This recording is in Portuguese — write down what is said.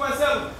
com Vai!